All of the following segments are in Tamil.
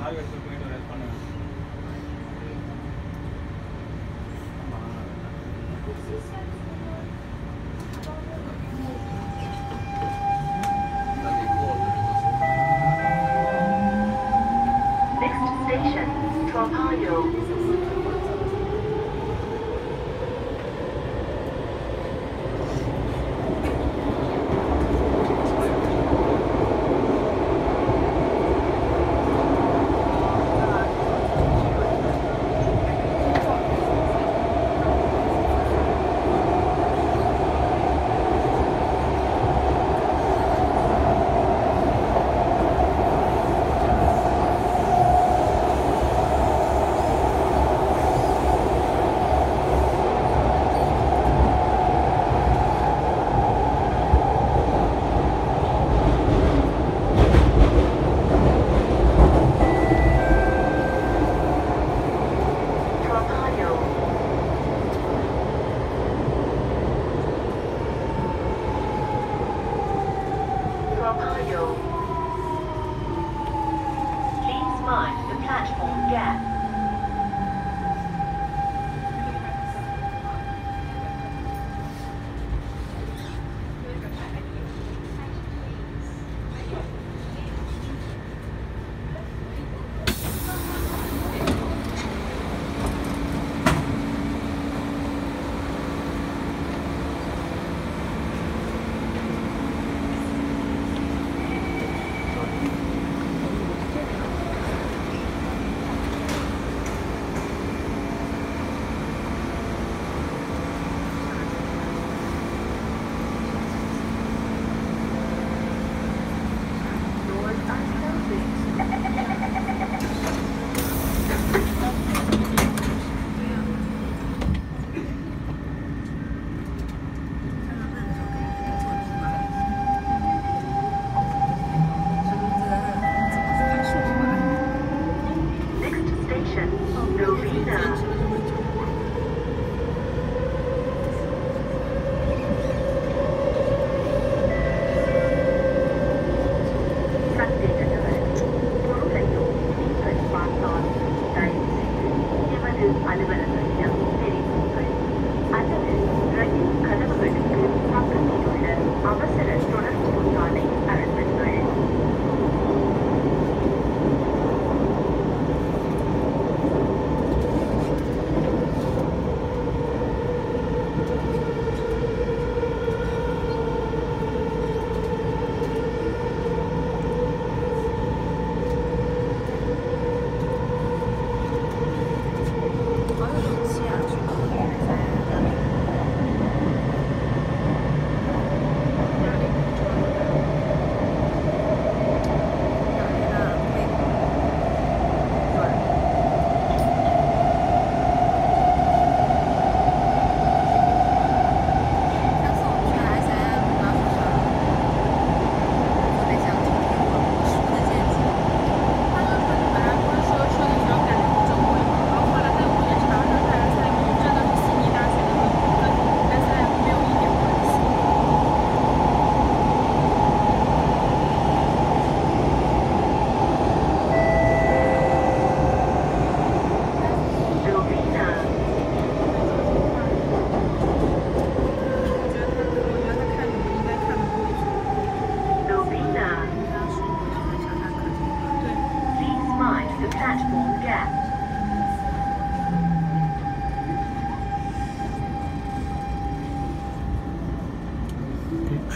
சார்வேஸ்க்கு போயிட்டு ரெஸ்ட் பண்ணுங்க.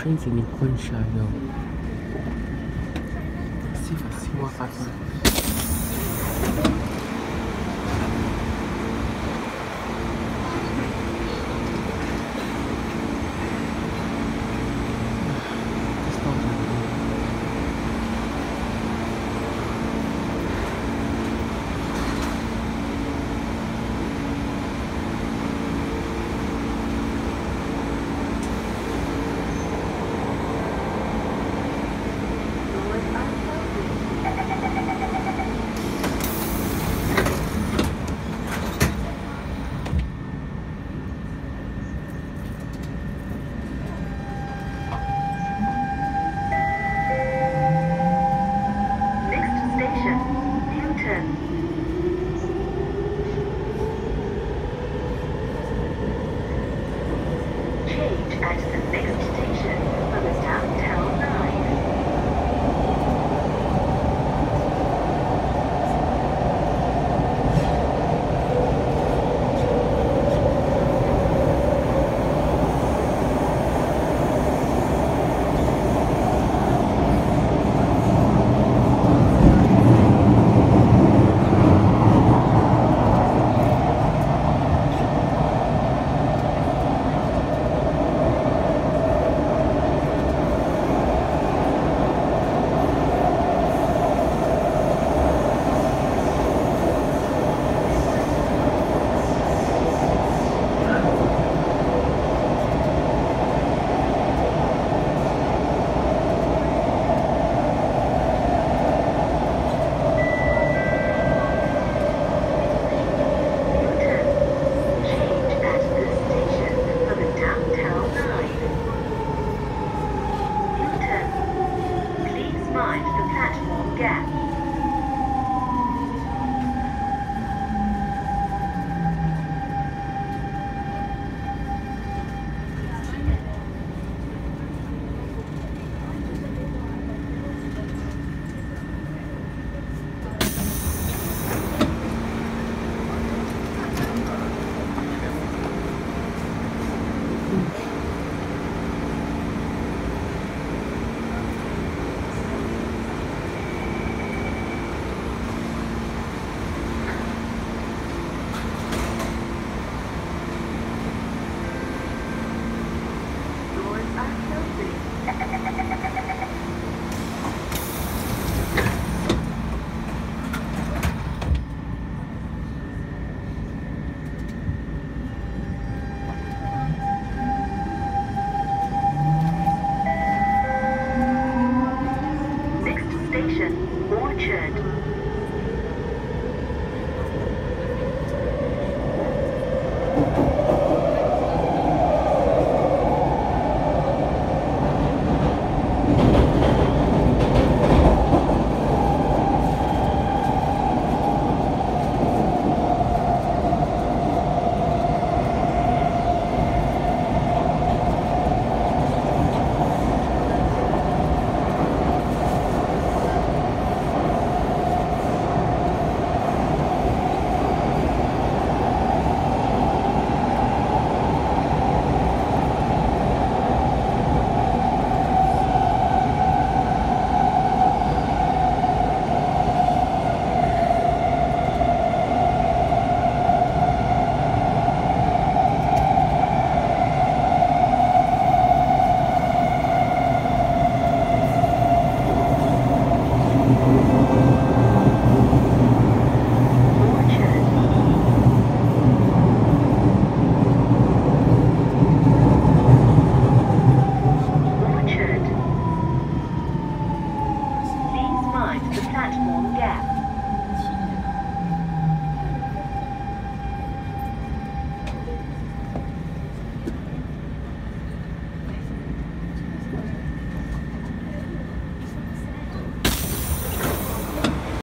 It's in the conch Let's See if I see what happens.